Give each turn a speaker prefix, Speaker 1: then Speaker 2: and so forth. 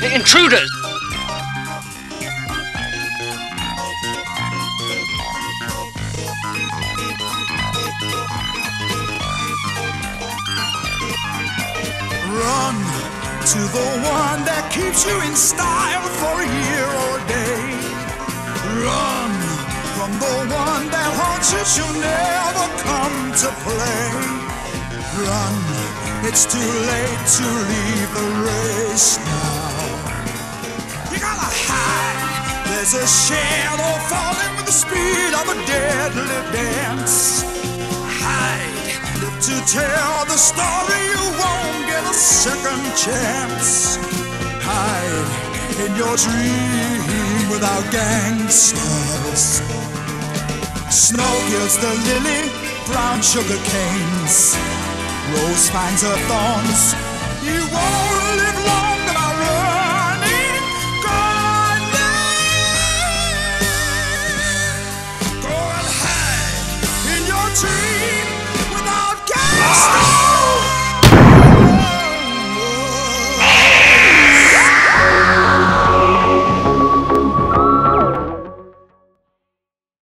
Speaker 1: The intruders!
Speaker 2: Run to the one that keeps you in style for a year or a day. Run from the one that haunts you, she'll never come to play. Run, it's too late to leave the race now. There's a shadow falling with the speed of a deadly dance. Hide. To tell the story, you won't get a second chance. Hide in your dream without gangsters. Snow gives the lily brown sugar canes. Rose finds her thorns. You won't. tree.